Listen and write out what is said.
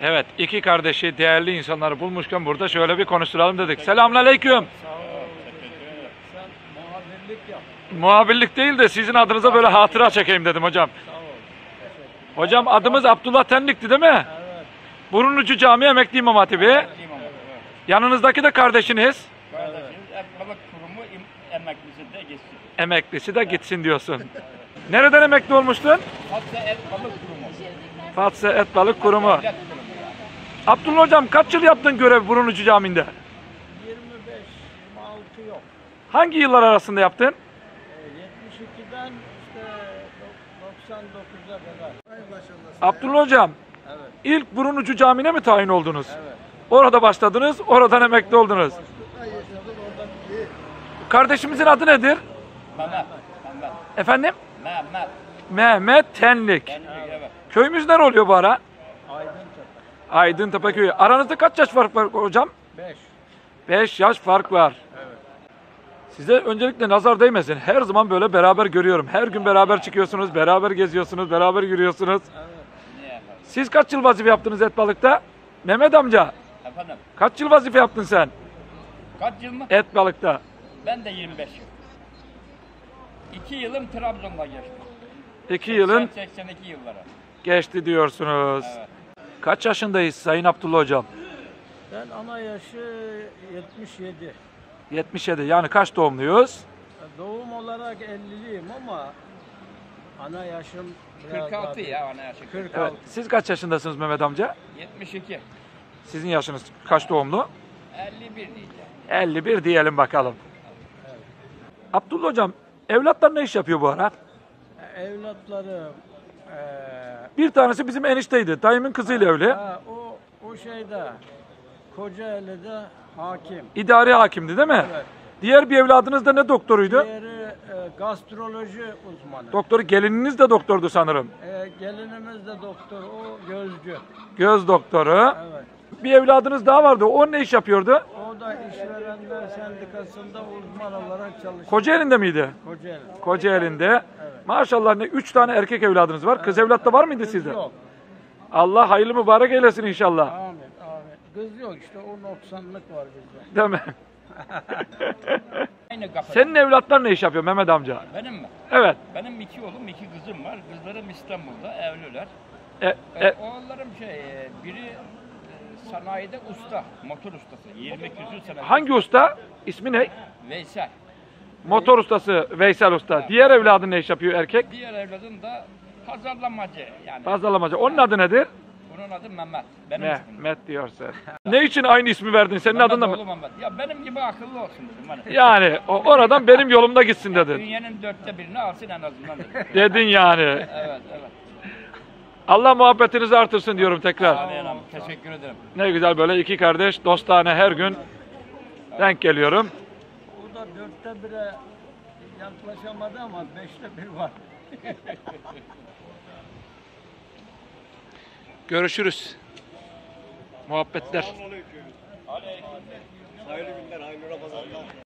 Evet, iki kardeşi, değerli insanları bulmuşken burada şöyle bir konuşturalım dedik. Selamünaleyküm. Muhabirlik yap. Muhabirlik değil de sizin adınıza böyle hatıra çekeyim dedim hocam. Hocam adımız Abdullah Tenlik'ti değil mi? Evet. Burunlucu Cami Emekli İmam Hatibi. Yanınızdaki de kardeşiniz. Kardeşimiz Kurumu emeklisi de geçsin. Emeklisi de gitsin diyorsun. Nereden emekli olmuştun? Hatta Et Balık Kurumu. Fatsa Et Balık Kurumu. Abdullah hocam kaç yıl yaptın görev Burunlucu Camii'nde? 25, 26 yok. Hangi yıllar arasında yaptın? E, 72'den işte do- 99'a kadar. Ay maşallah. Abdullah hocam Evet. ilk Burunlucu Camii'ne mi tayin oldunuz? Evet. Orada başladınız, oradan emekli oldunuz. Kardeşimizin adı nedir? Mehmet. Efendim? Mehmet. Mehmet Tenlik. Kendi evet. Köyümüz nere oluyor bu ara? Aydın köyü. Aranızda kaç yaş fark var hocam? 5. 5 yaş fark var. Evet. Size öncelikle nazar değmesin. Her zaman böyle beraber görüyorum. Her gün beraber çıkıyorsunuz, beraber geziyorsunuz, beraber yürüyorsunuz. Evet. Siz kaç yıl vazife yaptınız Etbalık'ta? Mehmet amca, Efendim. kaç yıl vazife yaptın sen Kaç yıl mı? Etbalık'ta? Ben de 25 yıl. 2 yılım Trabzon'da geçti. 2 yılın 82 yıllara. geçti diyorsunuz. Evet. Kaç yaşındayız Sayın Abdullah hocam? Ben ana yaşı 77. 77. Yani kaç doğumluyuz? Doğum olarak 50'liyim ama ana yaşım biraz 46 daha ya ana yaşı. 46. Evet. Siz kaç yaşındasınız Mehmet amca? 72. Sizin yaşınız kaç doğumlu? 51 diyeceğim. 51 diyelim bakalım. Abdullah hocam, evlatlar ne iş yapıyor bu ara? Evlatlarım Bir tanesi bizim enişteydi. Dayımın kızıyla evli. ha, o o şeyde Kocaeli'de hakim. İdari hakimdi değil mi? Evet. Diğer bir evladınız da ne doktoruydu? Diğeri e, gastroloji uzmanı. Doktoru gelininiz de doktordu sanırım. E, gelinimiz de doktor, o gözcü. Göz doktoru. Evet. Bir evladınız daha vardı. O ne iş yapıyordu? O da işverenler sendikasında uzman olarak çalışıyor. Kocaeli'nde miydi? Kocaeli. Kocaeli'nde. Maşallah ne üç tane erkek evladınız var. Kız evlat da var mıydı sizde? yok. Allah hayırlı mübarek eylesin inşallah. Amin, amin. Kız yok işte o noksanlık var bizde. Değil mi? Aynı kafa. Senin evlatlar ne iş yapıyor Mehmet amca? Benim mi? Evet. Benim iki oğlum, iki kızım var. Kızlarım İstanbul'da, evliler. E, E, e, oğullarım şey, e, biri e, sanayide usta, motor ustası. 20 küsür sene. hangi usta? İsmi ne? Veysel. Motor ustası Veysel Usta. Diğer evladın ne iş yapıyor erkek? Diğer evladım da pazarlamacı yani. Pazarlamacı. Onun adı nedir? Bunun adı Mehmet. Benim ismim. Mehmet diyorsun. ne için aynı ismi verdin? Senin adın da Mehmet mı? Mehmet. Ya benim gibi akıllı olsun dedim. Hani. Yani o, oradan benim yolumda gitsin dedin. Dünyanın dörtte birini alsın en azından dedim. Dedin yani. evet, evet. Allah muhabbetinizi artırsın diyorum tekrar. Amin amin. Teşekkür ederim. Ne güzel böyle iki kardeş dostane her gün denk geliyorum. Dörtte bire yaklaşamadı ama beşte bir var. Görüşürüz. Muhabbetler. Hayırlı günler, hayırlı Ramazanlar.